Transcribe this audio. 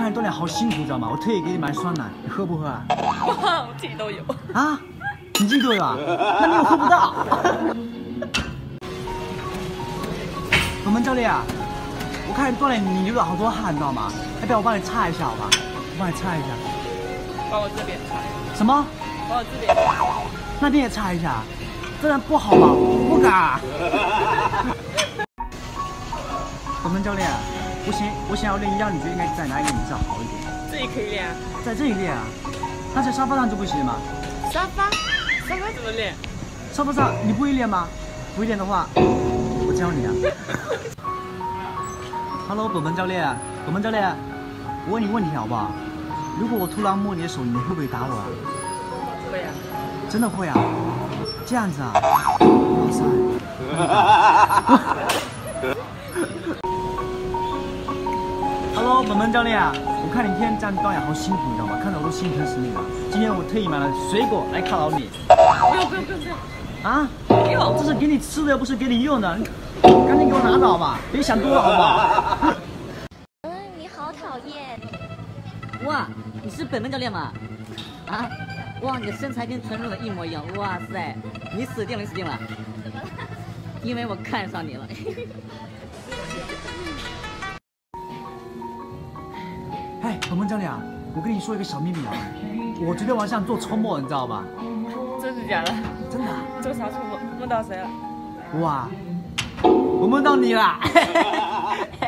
看你锻炼好辛苦，知道吗？我特意给你买酸奶，你喝不喝啊？哇，我自己都有。啊？你自己都有啊？那你又喝不到。我们教练啊，我看你锻炼你流了好多汗，你知道吗？要不要我帮你擦一下好吧？我帮你擦一下。帮我这边擦。什么？帮我这边。那边也擦一下。这样不好吧？我不敢。我们教练，我想我想要练哑，你觉得应该在哪一个比较好一点？这里可以练啊。在这里练啊？那在沙发上就不行吗？沙发？沙发怎么练？沙发上你不会练吗？不会练的话，我教你啊。Hello，本本教练，本本教练，我问你问题好不好？如果我突然摸你的手，你会不会打我啊？会啊。真的会啊？这样子啊？哇塞！Hello，本本教练啊，我看你天天这样锻炼好辛苦，你知道吗？看着我都心疼死你了。今天我特意买了水果来犒劳你。不用不用不用不用。啊？不用，这是给你吃的，又不是给你用的。赶紧给我拿走吧，别想多了，好不好？嗯，你好讨厌。哇，你是本本教练吗？啊？哇，你的身材跟纯纯的一模一样。哇塞，你死定了，你死定了。因为我看上你了。哎，鹏鹏教练啊，我跟你说一个小秘密啊，我昨天晚上做春梦，你知道吧？真是假的？真的。做啥春梦？梦到谁了？哇，我梦到你了。